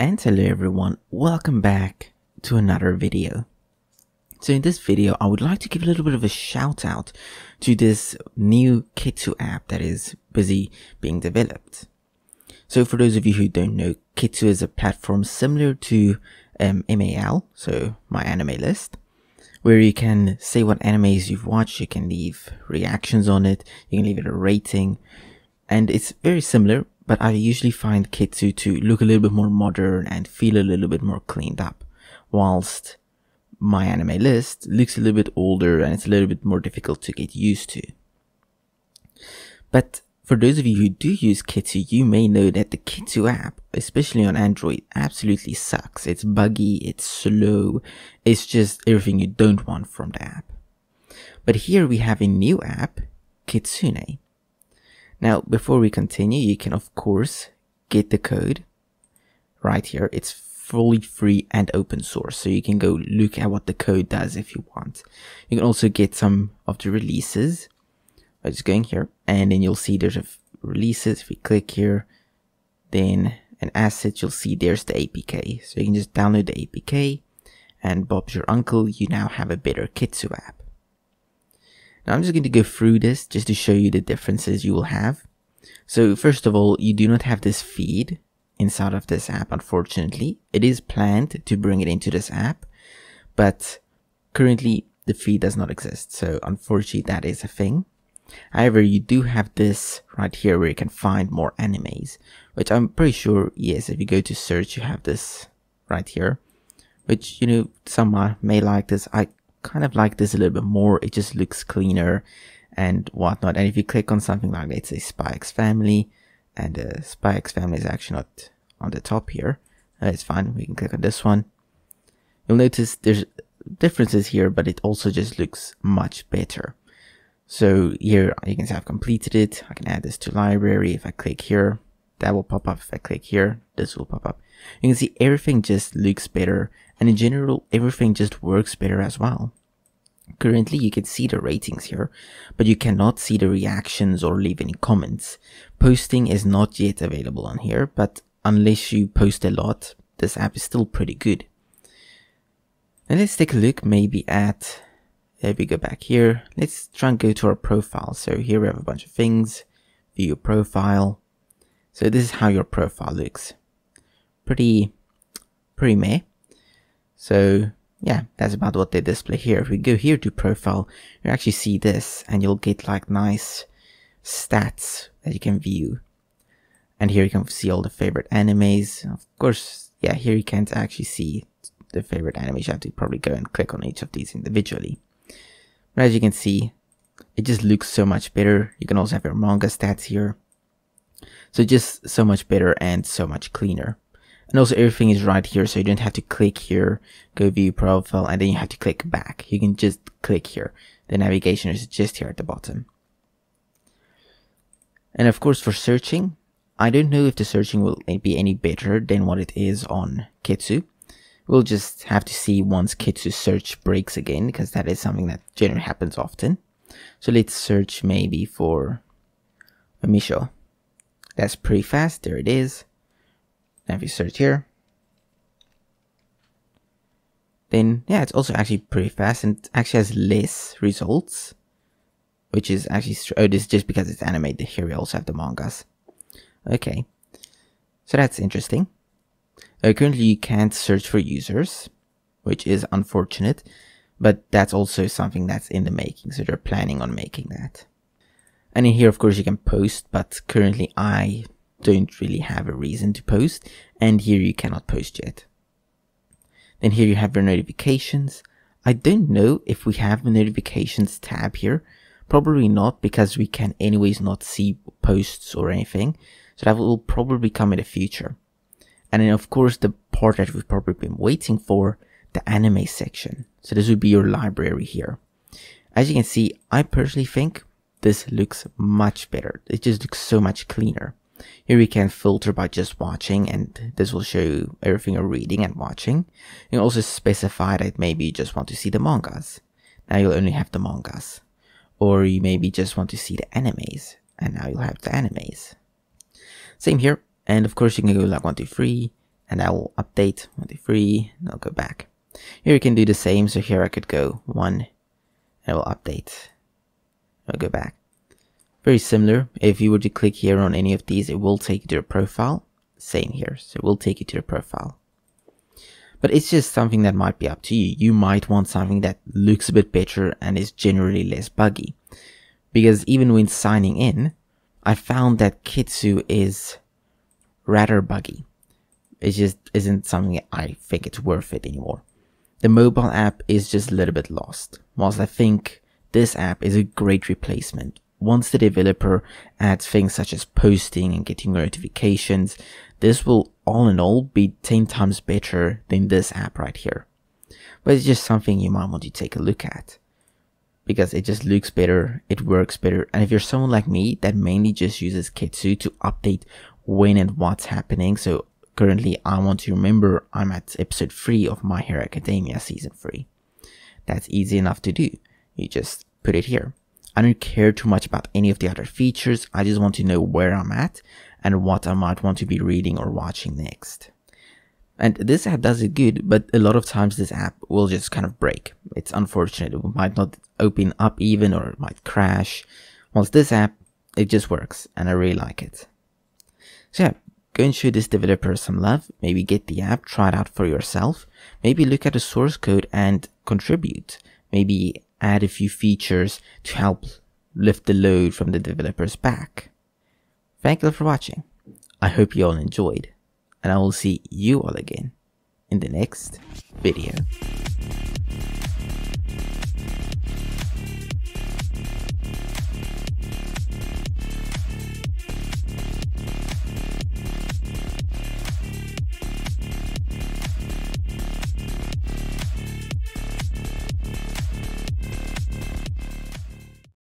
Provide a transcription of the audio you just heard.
And hello everyone, welcome back to another video. So in this video, I would like to give a little bit of a shout out to this new Kitsu app that is busy being developed. So for those of you who don't know, Kitsu is a platform similar to um, MAL, so MyAnimeList, where you can say what animes you've watched, you can leave reactions on it, you can leave it a rating, and it's very similar, but I usually find Kitsu to look a little bit more modern and feel a little bit more cleaned up, whilst MyAnimeList looks a little bit older and it's a little bit more difficult to get used to. But for those of you who do use Kitsu, you may know that the Kitsu app, especially on Android, absolutely sucks. It's buggy, it's slow, it's just everything you don't want from the app. But here we have a new app, Kitsune. Now, before we continue, you can of course get the code right here. It's fully free and open source. So you can go look at what the code does if you want. You can also get some of the releases by just going here and then you'll see there's a releases. If we click here, then an asset, you'll see there's the APK. So you can just download the APK and Bob's your uncle. You now have a better Kitsu app. Now I'm just going to go through this just to show you the differences you will have. So first of all, you do not have this feed inside of this app, unfortunately. It is planned to bring it into this app, but currently the feed does not exist. So unfortunately that is a thing. However, you do have this right here where you can find more animes, which I'm pretty sure, yes, if you go to search, you have this right here, which, you know, some may like this. I kind of like this a little bit more. It just looks cleaner and whatnot. And if you click on something like, let's say, Spy X Family, and uh, Spy X Family is actually not on the top here. Uh, it's fine. We can click on this one. You'll notice there's differences here, but it also just looks much better. So here you can see I've completed it. I can add this to library. If I click here, that will pop up. If I click here, this will pop up. You can see everything just looks better. And in general, everything just works better as well. Currently, you can see the ratings here, but you cannot see the reactions or leave any comments. Posting is not yet available on here, but unless you post a lot, this app is still pretty good. And let's take a look maybe at, if we go back here, let's try and go to our profile. So here we have a bunch of things, view your profile. So this is how your profile looks. Pretty, pretty meh. So yeah, that's about what they display here. If we go here to profile, you actually see this and you'll get like nice stats that you can view. And here you can see all the favorite animes. Of course, yeah, here you can't actually see the favorite animes. You have to probably go and click on each of these individually. But as you can see, it just looks so much better. You can also have your manga stats here. So just so much better and so much cleaner. And also everything is right here, so you don't have to click here, go view profile, and then you have to click back. You can just click here. The navigation is just here at the bottom. And of course for searching, I don't know if the searching will be any better than what it is on Kitsu. We'll just have to see once Kitsu search breaks again, because that is something that generally happens often. So let's search maybe for Misho. That's pretty fast, there it is. Now if you search here, then yeah, it's also actually pretty fast and actually has less results, which is actually, oh, this is just because it's animated. Here we also have the mangas. Okay, so that's interesting. Uh, currently you can't search for users, which is unfortunate, but that's also something that's in the making, so they're planning on making that. And in here, of course, you can post, but currently I don't really have a reason to post and here you cannot post yet. Then here you have your notifications. I don't know if we have the notifications tab here. Probably not because we can anyways not see posts or anything. So that will probably come in the future. And then of course the part that we've probably been waiting for, the anime section. So this would be your library here. As you can see, I personally think this looks much better. It just looks so much cleaner. Here we can filter by just watching and this will show you everything you're reading and watching. You can also specify that maybe you just want to see the mangas. Now you'll only have the mangas. Or you maybe just want to see the animes and now you'll have the animes. Same here. And of course you can go like 1, 2, 3 and I will update 123 and I'll go back. Here you can do the same. So here I could go one and I will update. I'll go back. Very similar. If you were to click here on any of these, it will take you to a profile. Same here. So it will take you to the profile. But it's just something that might be up to you. You might want something that looks a bit better and is generally less buggy. Because even when signing in, I found that Kitsu is rather buggy. It just isn't something I think it's worth it anymore. The mobile app is just a little bit lost. Whilst I think this app is a great replacement. Once the developer adds things such as posting and getting notifications, this will all in all be 10 times better than this app right here. But it's just something you might want to take a look at because it just looks better, it works better. And if you're someone like me that mainly just uses Kitsu to update when and what's happening, so currently I want to remember I'm at episode 3 of My Hero Academia season 3. That's easy enough to do. You just put it here. I don't care too much about any of the other features. I just want to know where I'm at and what I might want to be reading or watching next. And this app does it good, but a lot of times this app will just kind of break. It's unfortunate. It might not open up even or it might crash. Whilst this app, it just works and I really like it. So yeah, go and show this developer some love. Maybe get the app, try it out for yourself. Maybe look at the source code and contribute. Maybe add a few features to help lift the load from the developer's back. Thank you for watching. I hope you all enjoyed and I will see you all again in the next video.